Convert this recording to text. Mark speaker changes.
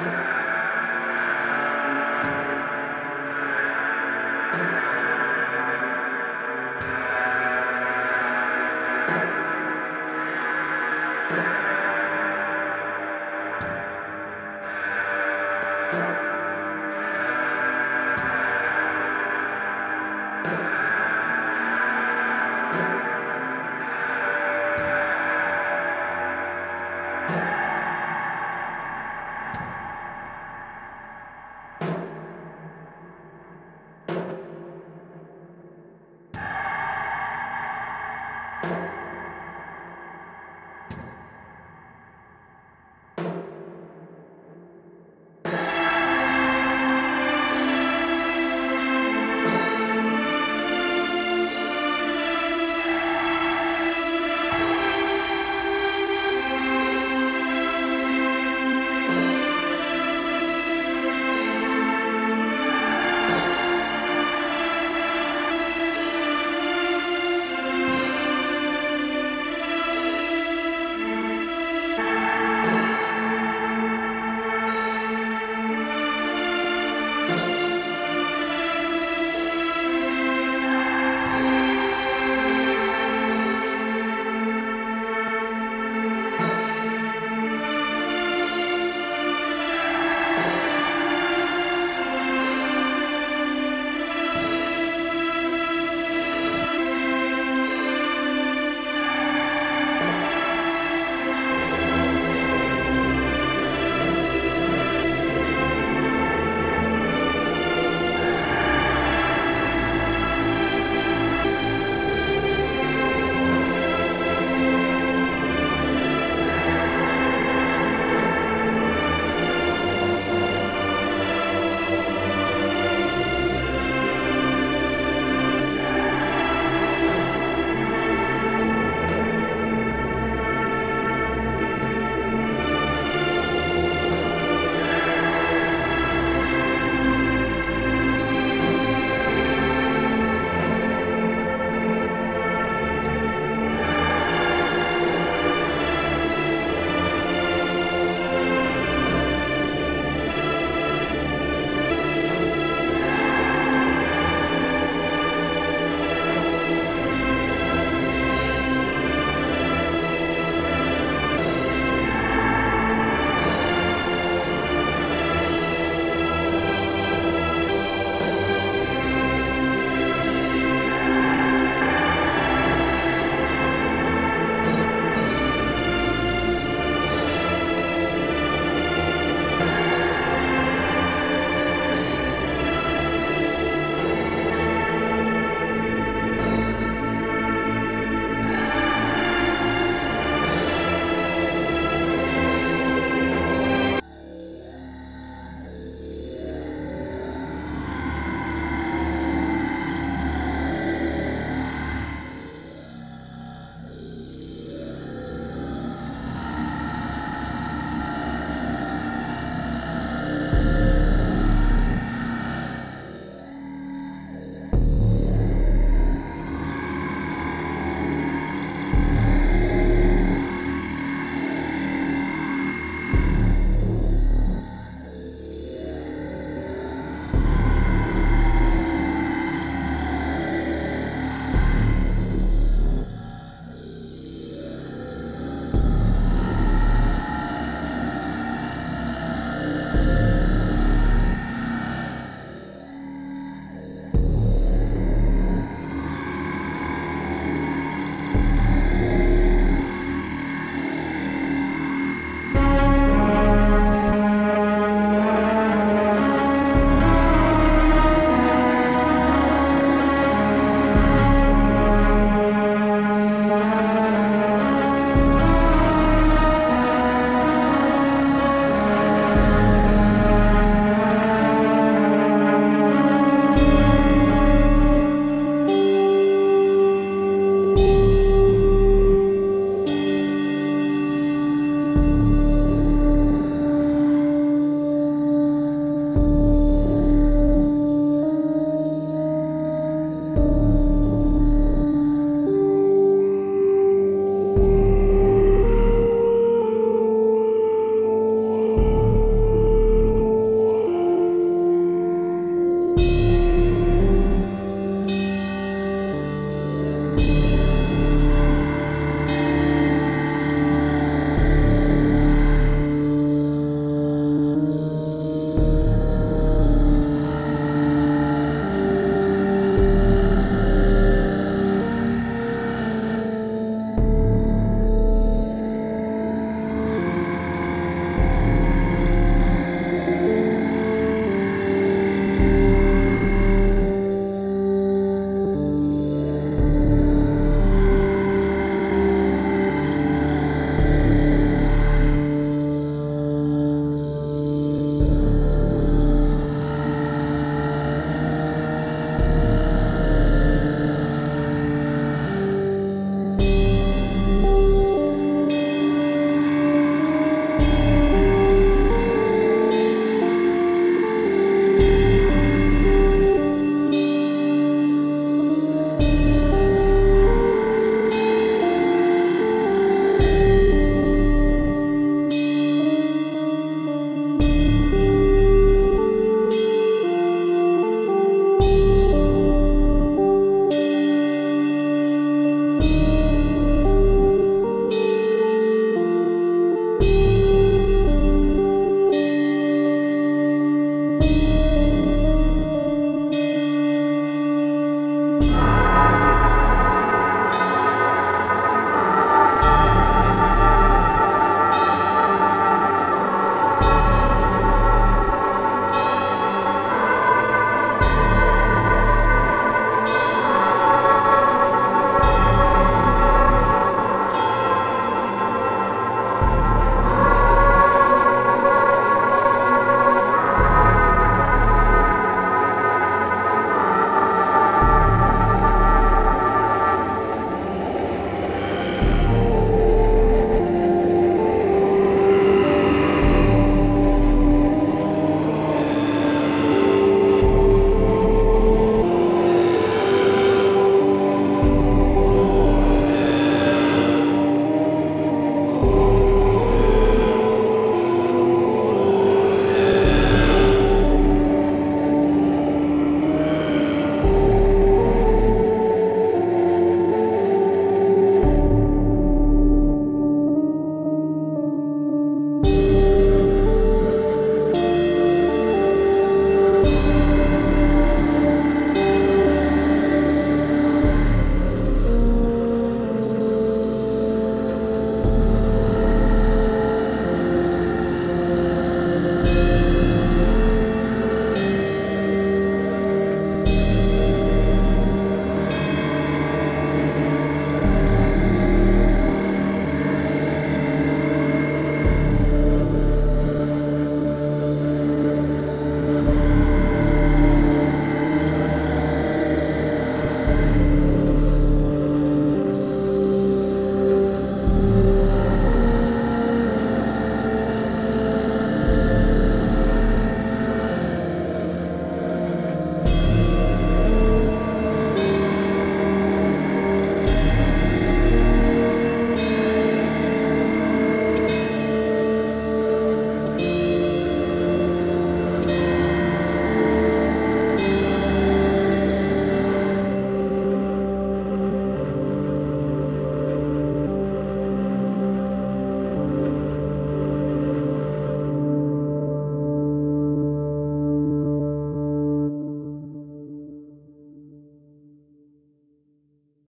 Speaker 1: Yeah.